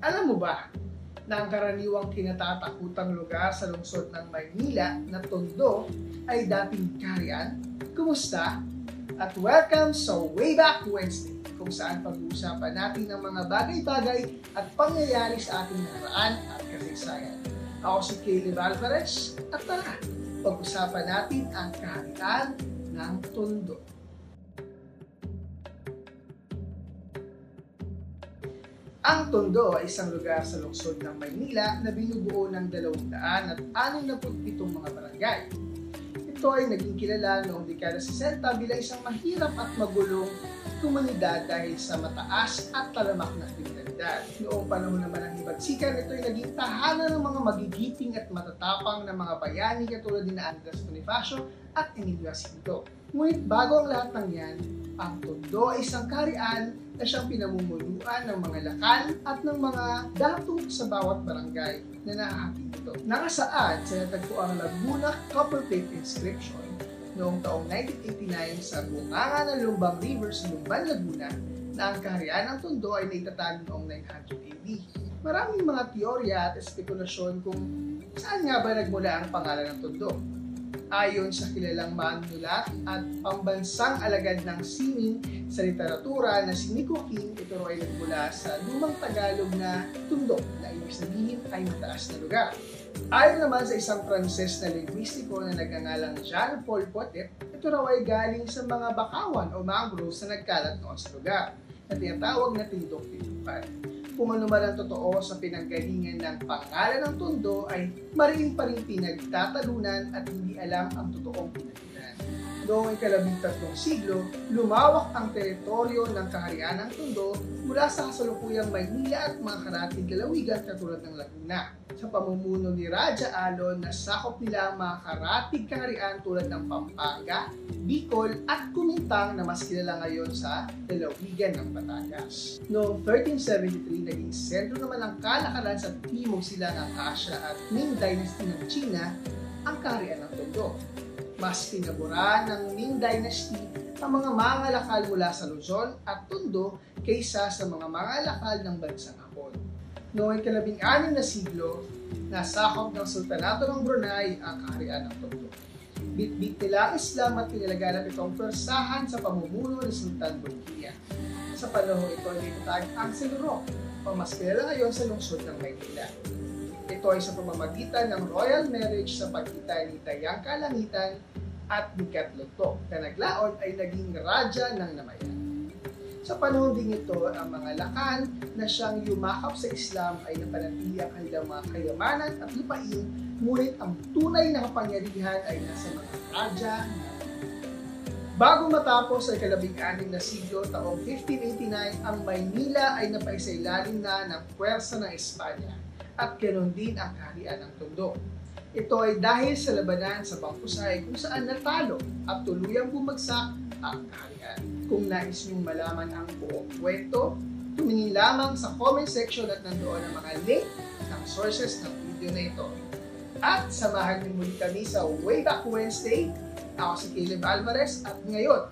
Alam mo ba na ang karaniwang kinatatakutang lugar sa lungsod ng Maynila na Tondo ay dating Karian? Kumusta? At welcome sa Wayback Wednesday kung saan pag-uusapan natin ng mga bagay-bagay at pangyayari sa ating nakaraan at kasaysayan. Ako si Caleb Alvarez at tara, pag-usapan natin ang kaharian ng Tondo. Ang Tondo ay isang lugar sa lungsod ng Maynila na binubuo ng 267 mga barangay. Ito ay naging kilala noong dekada 60 bilang isang mahirap at magulong komunidad dahil sa mataas at talamak na kriminalidad. Noong panahon naman ng Hibagsikan, ito ay naging tahanan ng mga magigiting at matatapang na mga bayani katulad ni Andres Bonifacio at Emilio Jacinto. Ngunit bago ang lahat ng yan, ang Tondo ay isang karian na siyang pinamumunuan ng mga lakal at ng mga dato sa bawat barangay na nahahati nito. Nakasaad sa natagpuang Laguna Copperplate Inscription noong taong 1989 sa bunganga ng Lumbang River sa Lumban, Laguna na ang kaharian ng Tondo ay naitatag noong 900 AD. Maraming mga teorya at espekulasyon kung saan nga ba nagmula ang pangalan ng Tondo. Ayon sa kilalang manulat at pambansang alagad ng sining sa literatura na si Nico King, ito ay nagmula sa lumang Tagalog na tundok na ibig sabihin ay mataas na lugar. Ayon naman sa isang Pranses na linguistiko na nagngangalang Jean-Paul Potet, ito raw ay galing sa mga bakawan o mangroves na nagkalat noon sa lugar na tinatawag na tindok-tindukan kung ano man ang totoo sa pinanggalingan ng pangalan ng Tondo ay mariing pa rin pinagtatalunan at hindi alam ang totoong pinagkunan. Noong ikalabing tatlong siglo, lumawak ang teritoryo ng kaharian ng Tondo mula sa kasalukuyang Maynila at mga karating lalawigan katulad ng Laguna. Sa pamumuno ni Raja Alon, nasakop nila ang mga karatig kaharian tulad ng Pampanga, Bicol at Kumintang na mas kilala ngayon sa lalawigan ng Batangas. Noong 1373, naging sentro naman ng kalakalan sa timog sila ng Asia at Ming Dynasty ng China ang kaharian ng Tondo. Mas pinaboran ng Ming Dynasty ang mga mangalakal mula sa Luzon at Tondo kaysa sa mga mangalakal ng bansang Hapon. Noong ikalabing anim na siglo, nasakop ng Sultanato ng Brunei ang kaharian ng Tondo. Bitbit nila ang Islam at pinalaganap itong persahan sa pamumuno ni Sultan Bulkiah. Sa panahon ito ay itatag ang Siluro, o mas kilala ngayon sa lungsod ng Maynila. Ito ay sa pamamagitan ng royal marriage sa pagitan ni Dayang Kalangitan at ni Katluto na naglaon ay naging raja ng Namayan. Sa panahon ding ito, ang mga lakan na siyang yumakap sa Islam ay napanatili ang kanilang mga kayamanan at lupain, ngunit ang tunay na kapangyarihan ay nasa mga raja Bago matapos ang ikalabing-anim na siglo, taong 1589, ang Maynila ay napaisailalim na ng puwersa ng Espanya at ganoon din ang kaharian ng Tondo. Ito ay dahil sa labanan sa Bangkusay kung saan natalo at tuluyang bumagsak ang kaharian. Kung nais niyong malaman ang buong kwento, tumingin lamang sa comment section at nandoon ang mga link ng sources ng video na ito. At samahan niyo muli kami sa Way Back Wednesday. Ako si Caleb Alvarez at ngayon,